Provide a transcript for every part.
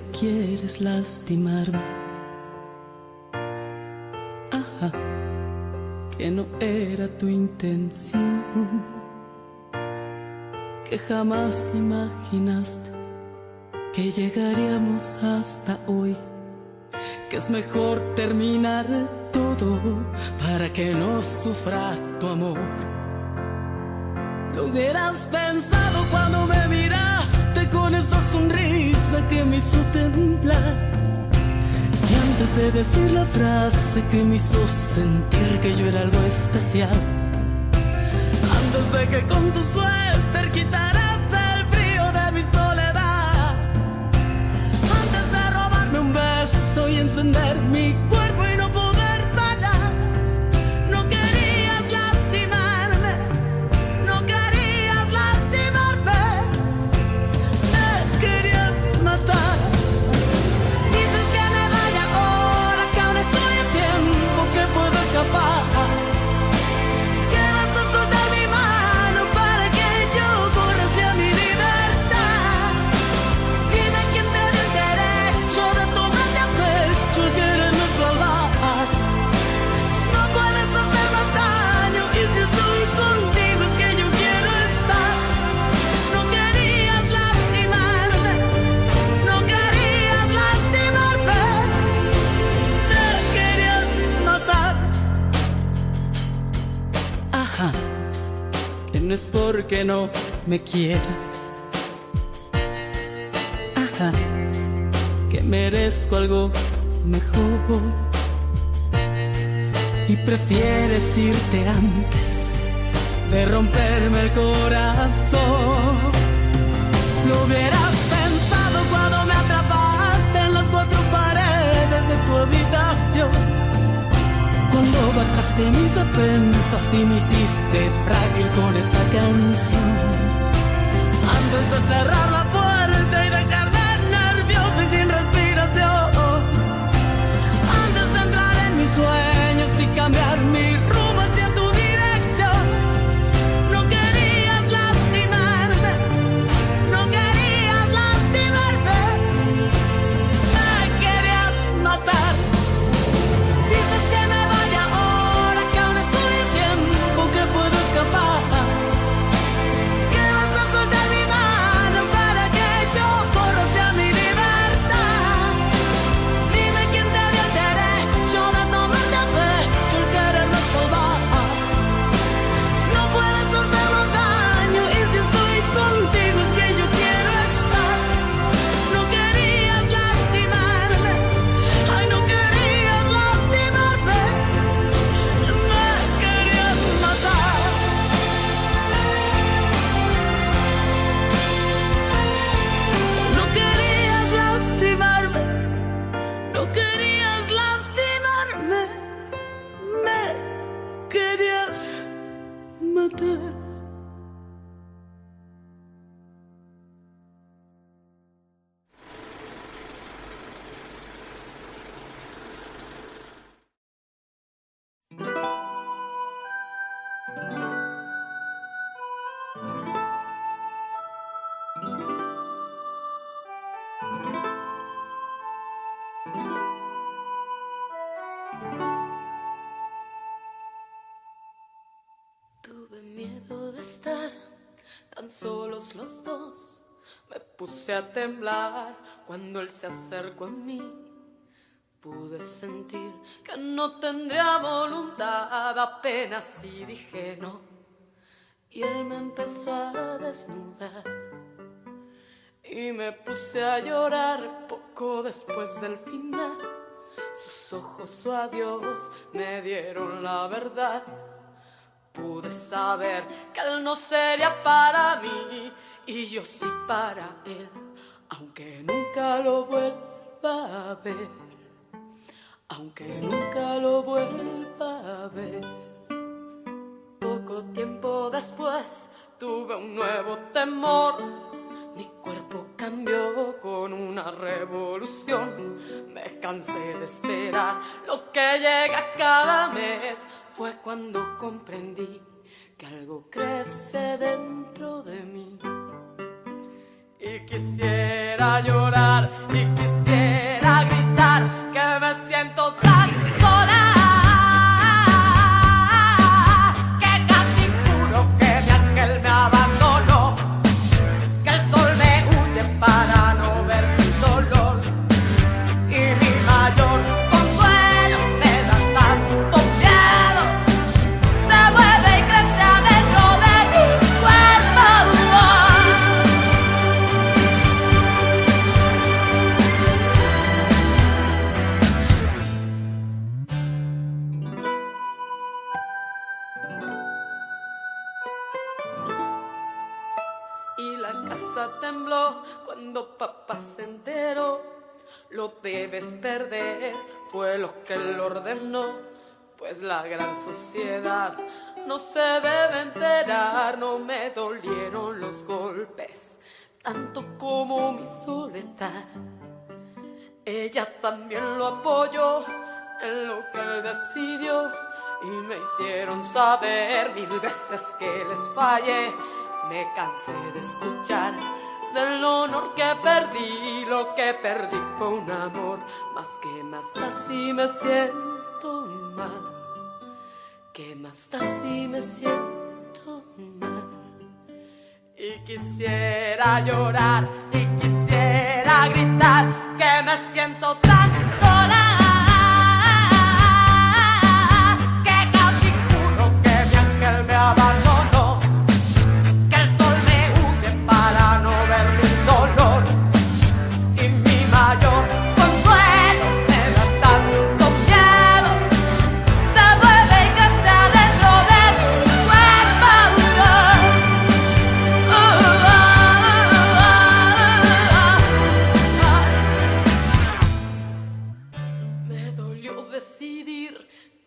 No quieres lastimarme. Ajá, que no era tu intención. Que jamás imaginaste que llegaríamos hasta hoy. Que es mejor terminar todo para que no sufra tu amor. Lo hubieras pensado cuando me miraste con esa sonrisa que me hizo temblar. Y antes de decir la frase que me hizo sentir que yo era algo especial. Antes de que con tu suéter quitaras me quieras. Ajá, que merezco algo mejor. Y prefieres irte antes de romperme el corazón. Lo hubieras pensado cuando me atrapaste en las cuatro paredes de tu habitación. Cuando bajaste mis defensas y me hiciste frágil con esa canción. Antes de cerrar la Tuve miedo de estar tan solos los dos. Me puse a temblar cuando él se acercó a mí. Pude sentir que no tendría voluntad apenas y dije no. Y él me empezó a desnudar. Y me puse a llorar poco después del final. Sus ojos, su adiós, me dieron la verdad. Pude saber que él no sería para mí y yo sí para él, aunque nunca lo vuelva a ver, aunque nunca lo vuelva a ver. Poco tiempo después tuve un nuevo temor. Mi cuerpo cambió con una revolución. Me cansé de esperar lo que llega cada mes. Fue cuando comprendí que algo crece dentro de mí. y quisiera llorar y la gran sociedad no se debe enterar. No me dolieron los golpes, tanto como mi soledad. Ella también lo apoyó en lo que él decidió y me hicieron saber mil veces que les fallé. Me cansé de escuchar del honor que perdí, lo que perdí fue un amor, más que más da si me siento mal, que más da si me siento mal. Y quisiera llorar y quisiera gritar que me siento tan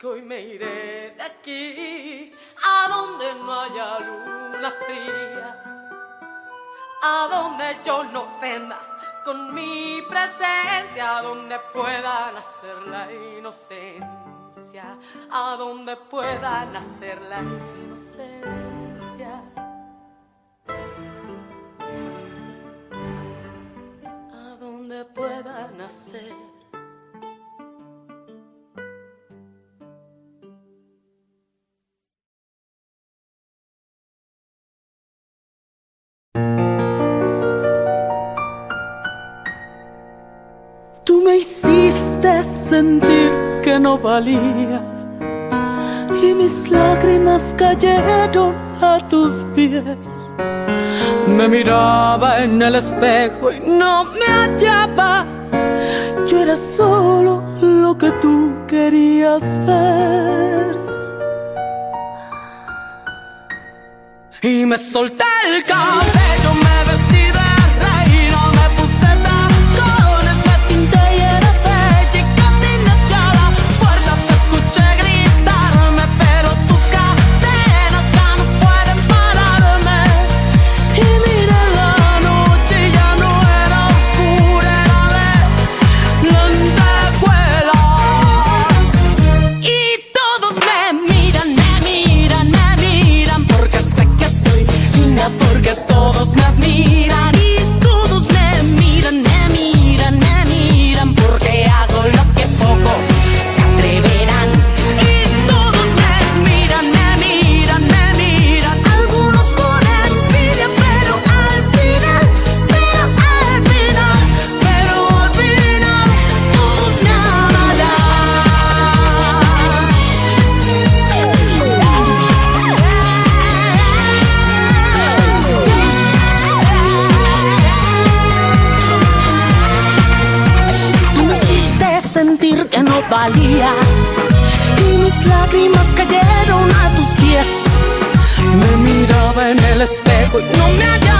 que hoy me iré de aquí a donde no haya luna fría, a donde yo no ofenda con mi presencia, a donde pueda nacer la inocencia, a donde pueda nacer la inocencia. A donde pueda nacer. Sentir que no valía y mis lágrimas cayeron a tus pies. Me miraba en el espejo y no me hallaba. Yo era solo lo que tú querías ver. Y me solté el cabello, y mis lágrimas cayeron a tus pies. Me miraba en el espejo y no me hallaba.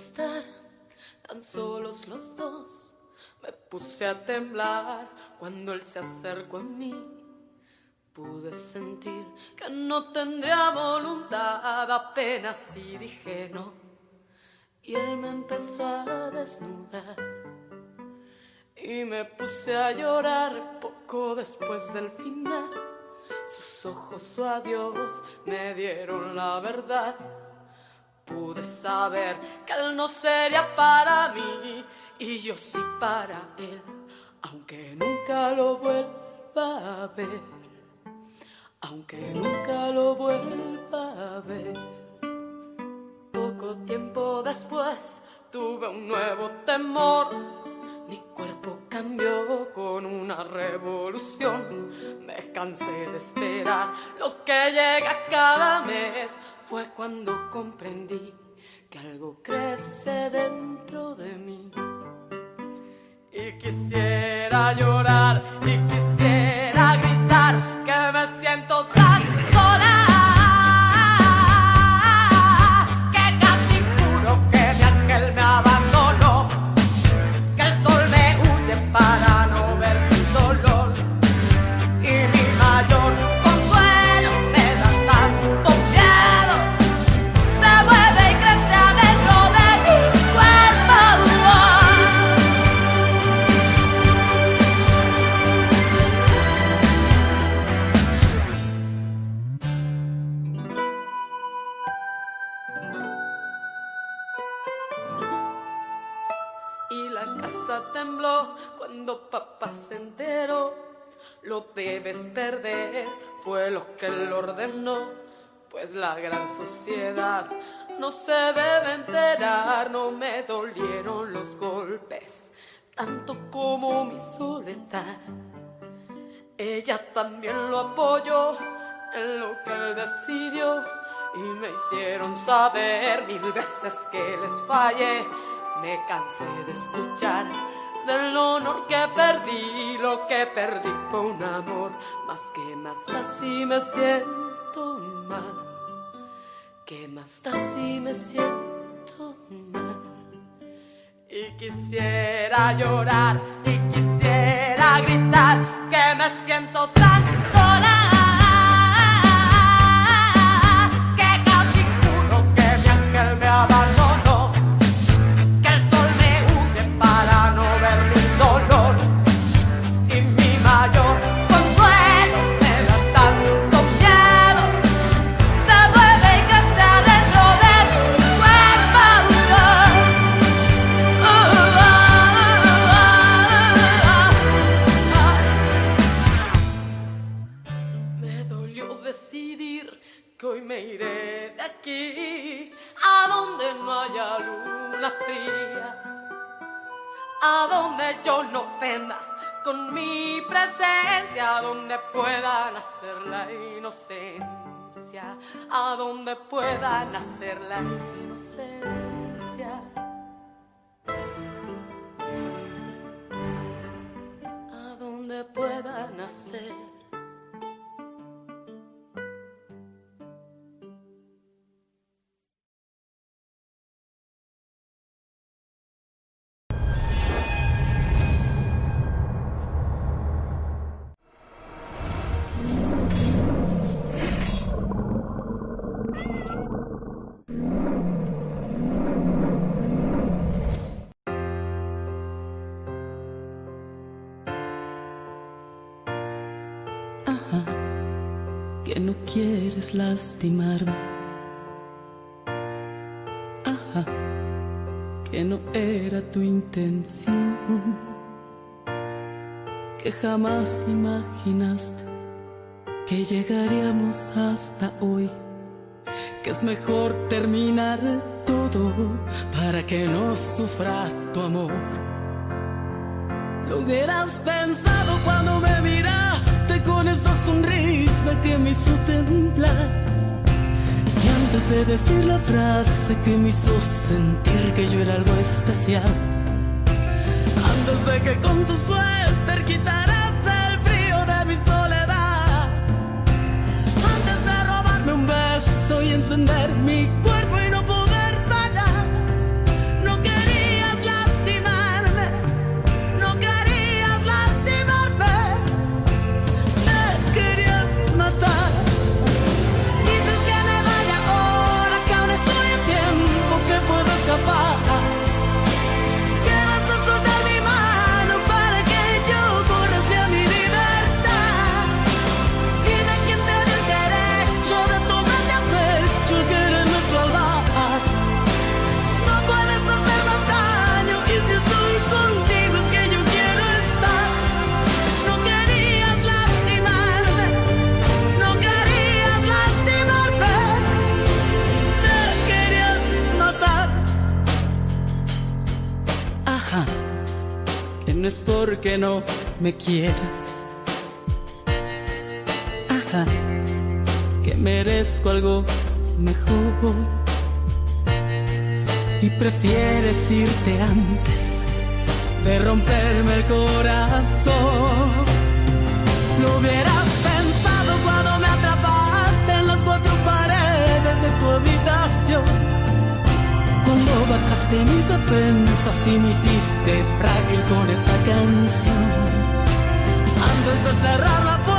Estar tan solos los dos. Me puse a temblar cuando él se acercó a mí. Pude sentir que no tendría voluntad apenas y dije no. Y él me empezó a desnudar. Y me puse a llorar poco después del final. Sus ojos, su adiós, me dieron la verdad pude saber que él no sería para mí y yo sí para él, aunque nunca lo vuelva a ver, aunque nunca lo vuelva a ver. Poco tiempo después tuve un nuevo temor. Mi cuerpo cambió con una revolución. Me cansé de esperar lo que llega cada mes fue cuando comprendí que algo crece dentro de mí. Y quisiera llorar y quisiera fue lo que él ordenó. Pues la gran sociedad no se debe enterar. No me dolieron los golpes, tanto como mi soledad. Ella también lo apoyó en lo que él decidió y me hicieron saber mil veces que les fallé. Me cansé de escuchar del honor que perdí, lo que perdí fue un amor, más que más da si me siento mal, que más da si me siento mal. Y quisiera llorar y quisiera gritar que me siento tan que hoy me iré de aquí a donde no haya luna fría, a donde yo no ofenda con mi presencia, donde pueda nacer la inocencia, a donde pueda nacer la inocencia. A donde pueda nacer. Que no quieres lastimarme. Ajá, que no era tu intención. Que jamás imaginaste que llegaríamos hasta hoy. Que es mejor terminar todo para que no sufra tu amor. Lo hubieras pensado cuando me miraste con esa sonrisa que me hizo temblar. Y antes de decir la frase que me hizo sentir que yo era algo especial. Antes de que con tu suéter quitaras el frío de mi soledad. Antes de robarme un beso y encender mi no me quieres. Ajá, que merezco algo mejor. Y prefieres irte antes de romperme el corazón. Lo hubieras pensado cuando me atrapaste en las cuatro paredes de tu habitación. Cuando bajaste mis defensas y me hiciste frágil con esa canción. Antes de cerrar la puerta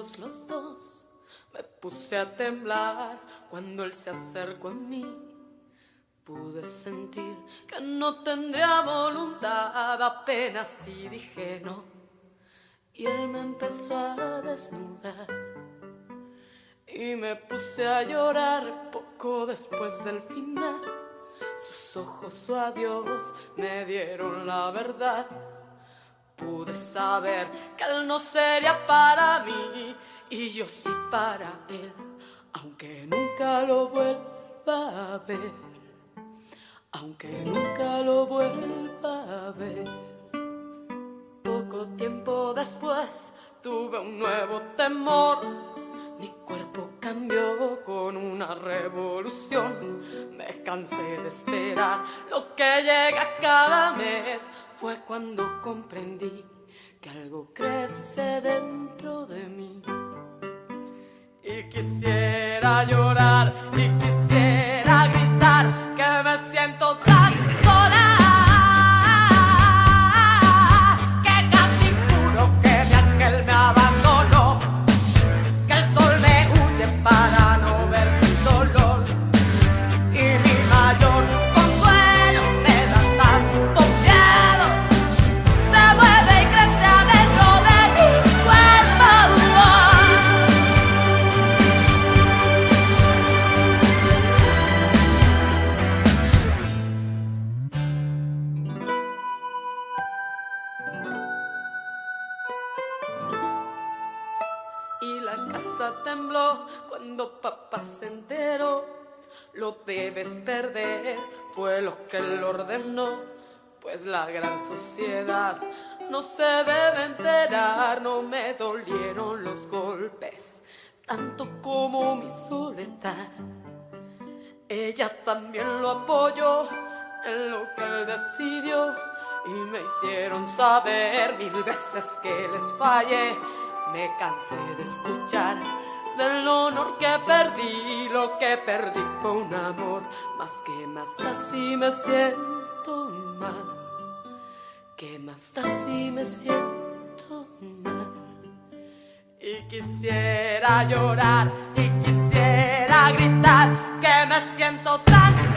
los dos. Me puse a temblar cuando él se acercó a mí. Pude sentir que no tendría voluntad apenas y dije no. Y él me empezó a desnudar. Y me puse a llorar poco después del final. Sus ojos, su adiós, me dieron la verdad. Pude saber que él no sería para mí y yo sí para él, aunque nunca lo vuelva a ver, aunque nunca lo vuelva a ver. Poco tiempo después tuve un nuevo temor. Mi cuerpo cambió con una revolución. Me cansé de esperar lo que llega cada mes. Fue cuando comprendí que algo crece dentro de mí. Y quisiera llorar y quisiera gritar que me fue lo que él ordenó. Pues la gran sociedad no se debe enterar. No me dolieron los golpes, tanto como mi soledad. Ella también lo apoyó en lo que él decidió y me hicieron saber mil veces que les fallé. Me cansé de escuchar del honor que perdí, lo que perdí fue un amor, más que más da si me siento mal, que más da si me siento mal. Y quisiera llorar y quisiera gritar que me siento tan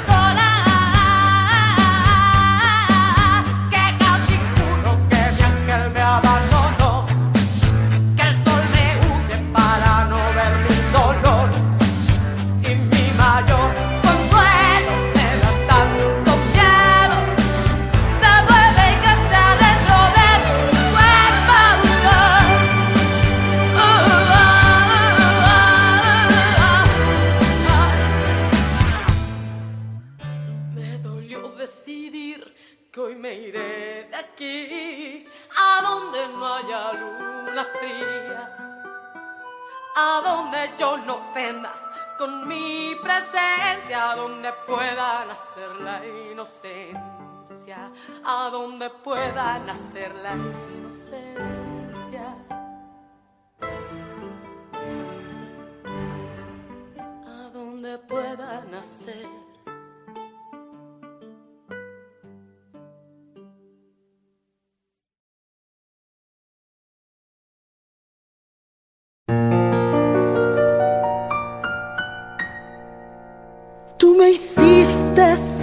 yo no ofenda con mi presencia, donde pueda nacer la inocencia, a donde pueda nacer la inocencia.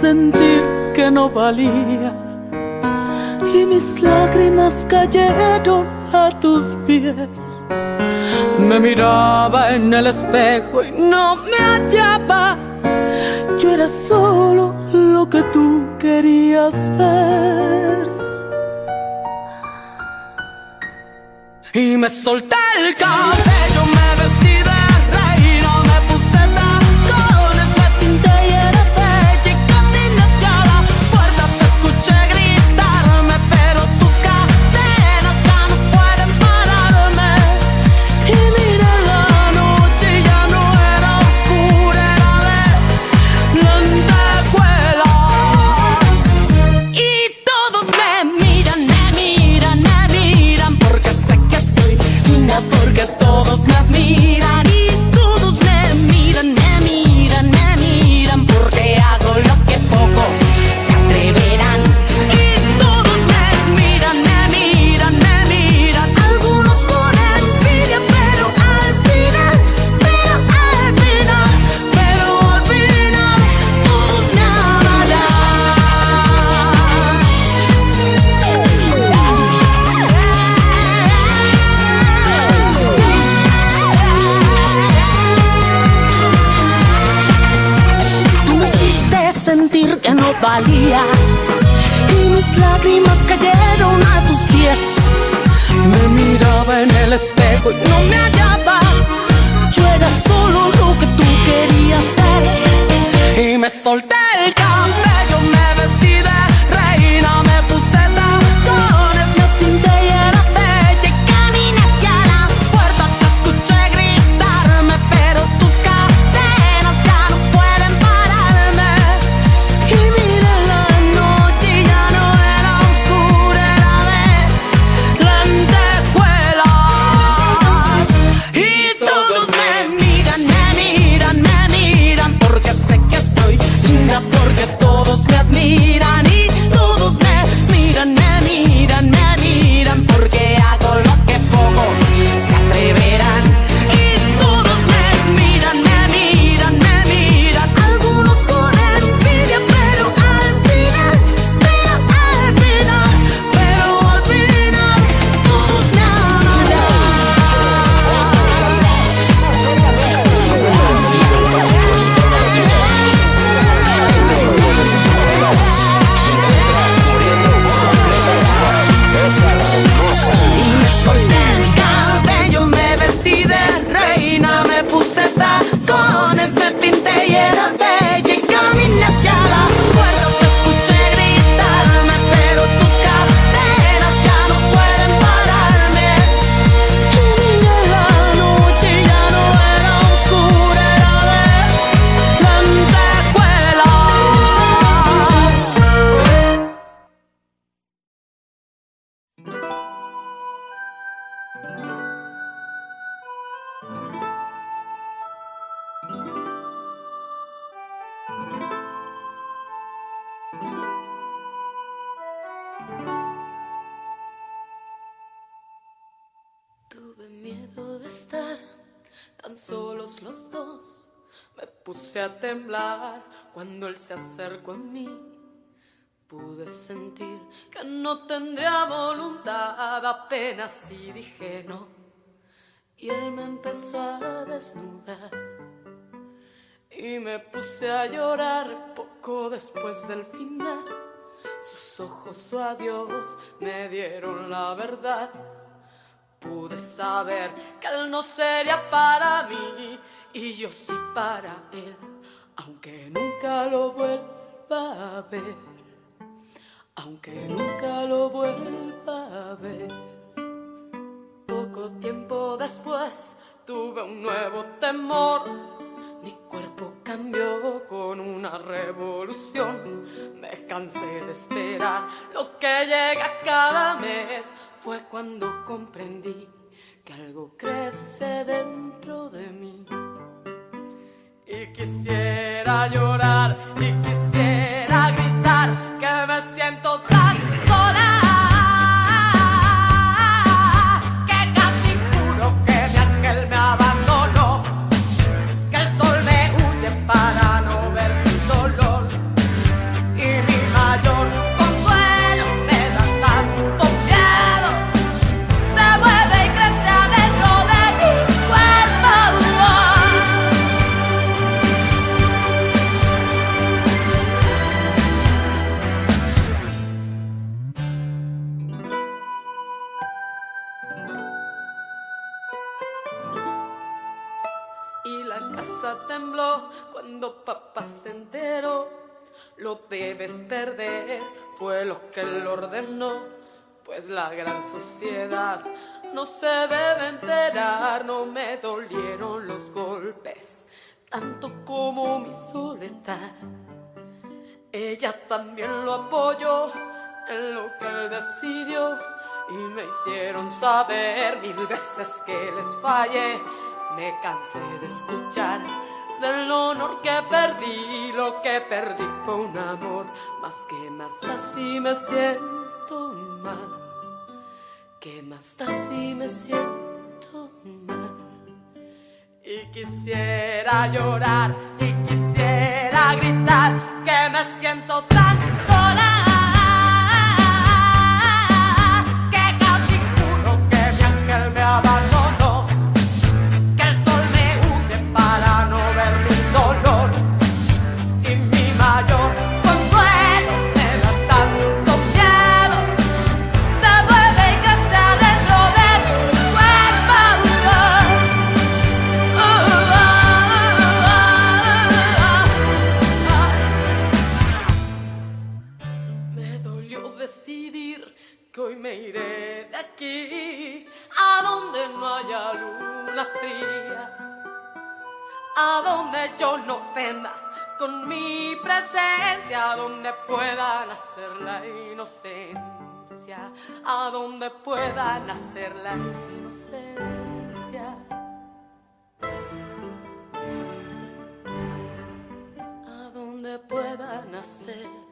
Sentir que no valía y mis lágrimas cayeron a tus pies. Me miraba en el espejo y no me hallaba. Yo era solo lo que tú querías ver. Y me solté el cabello, cuando él se acercó a mí. Pude sentir que no tendría voluntad apenas y dije no. Y él me empezó a desnudar. Y me puse a llorar poco después del final. Sus ojos, su adiós, me dieron la verdad. Pude saber que él no sería para mí y yo sí para él aunque nunca lo vuelva a ver. aunque nunca lo vuelva a ver. Poco tiempo después tuve un nuevo temor. Mi cuerpo cambió con una revolución. Me cansé de esperar lo que llega cada mes. Fue cuando comprendí que algo crece dentro de mí. Y quisiera llorar y quisiera gritar que me siento que él ordenó. Pues la gran sociedad no se debe enterar. No me dolieron los golpes, tanto como mi soledad. Ella también lo apoyó en lo que él decidió y me hicieron saber mil veces que les fallé. Me cansé de escuchar del honor que perdí, lo que perdí fue un amor, más que más. Da si me siento mal, que más da si me siento mal. Y quisiera llorar y quisiera gritar que me siento tan yo no ofenda con mi presencia, donde pueda nacer la inocencia, a donde pueda nacer la inocencia. A donde pueda nacer.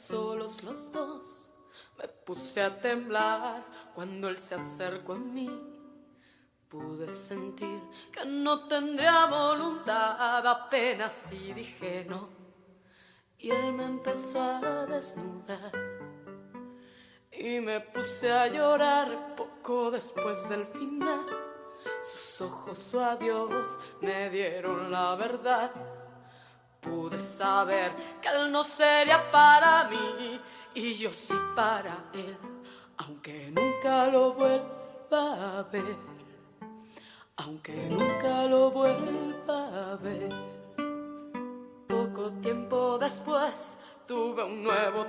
Solos los dos. Me puse a temblar cuando él se acercó a mí. Pude sentir que no tendría voluntad apenas y dije no. Y él me empezó a desnudar. Y me puse a llorar poco después del final. Sus ojos, su adiós, me dieron la verdad. Pude saber que él no sería para mí y yo sí para él, aunque nunca lo vuelva a ver aunque nunca lo vuelva a ver. Poco tiempo después tuve un nuevo